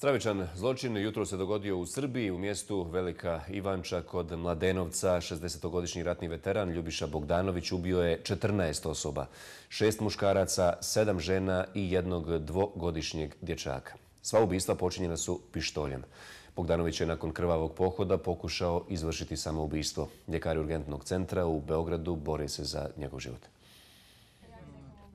Stravičan zločin jutro se dogodio u Srbiji u mjestu Velika Ivanča kod Mladenovca. 60-godišnji ratni veteran Ljubiša Bogdanović ubio je 14 osoba, šest muškaraca, sedam žena i jednog dvogodišnjeg dječaka. Sva ubistva počinjena su pištoljem. Bogdanović je nakon krvavog pohoda pokušao izvršiti samoubistvo. Ljekari urgentnog centra u Beogradu bore se za njegov život.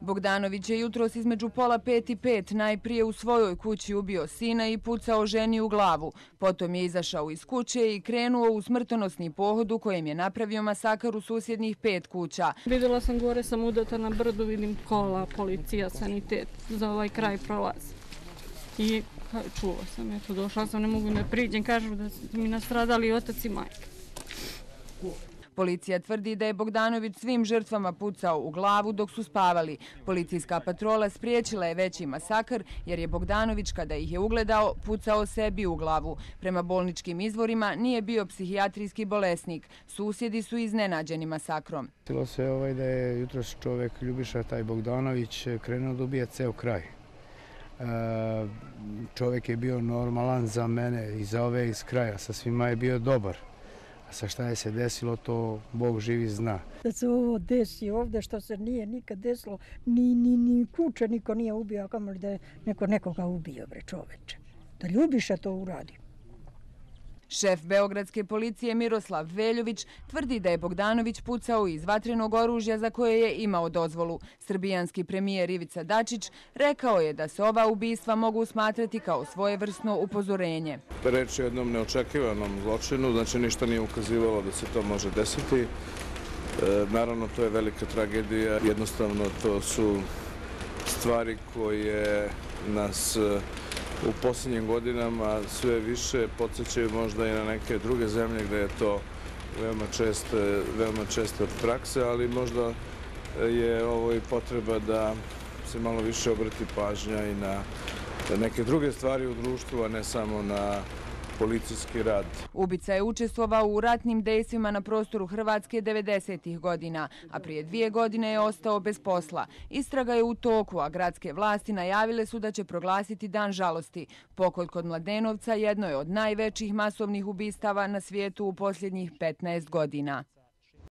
Bogdanović je jutros između pola pet i pet najprije u svojoj kući ubio sina i pucao ženi u glavu. Potom je izašao iz kuće i krenuo u smrtonosni pohod u kojem je napravio masakar u susjednih pet kuća. Vidjela sam gore, sam udata na brdu, vidim kola, policija, sanitet, za ovaj kraj prolazi. I čuo sam, eto, došla sam, ne mogu da priđem, kažu da mi nastradali otac i majka. Policija tvrdi da je Bogdanović svim žrtvama pucao u glavu dok su spavali. Policijska patrola spriječila je veći masakar jer je Bogdanović kada ih je ugledao pucao sebi u glavu. Prema bolničkim izvorima nije bio psihijatrijski bolesnik. Susjedi su iznenađeni masakrom. Silo se ovaj da je jutros čovek Ljubiša taj Bogdanović krenuo da ubija ceo kraj. E, čovek je bio normalan za mene i za ove iz kraja. Sa svima je bio dobar. A sa šta je se desilo, to Bog živi zna. Da se ovo desi ovde, što se nije nikad desilo, ni, ni, ni kuće niko nije ubio, a kamo li da je neko nekoga ubio, bre čoveče. Da Ljubiša to uradi. Šef Beogradske policije Miroslav Veljović tvrdi da je Bogdanović pucao iz vatrenog oružja za koje je imao dozvolu. Srbijanski premijer Ivica Dačić rekao je da se ova ubistva mogu smatrati kao svojevrsno upozorenje. Reč je o jednom neočekivanom zločinu, znači ništa nije ukazivalo da se to može desiti. E, naravno, to je velika tragedija. Jednostavno, to su stvari koje nas e, u posljednjim godinama sve više podsjećaju možda i na neke druge zemlje gde je to veoma često, veoma često prakse, ali možda je ovo i potreba da se malo više obrati pažnja i na neke druge stvari u društvu, a ne samo na policijski rad. Ubica je učestvovao u ratnim dejstvima na prostoru Hrvatske 90-ih godina, a prije dvije godine je ostao bez posla. Istraga je u toku, a gradske vlasti najavile su da će proglasiti dan žalosti. Pokolj kod Mladenovca jedno je od najvećih masovnih ubistava na svijetu u posljednjih 15 godina.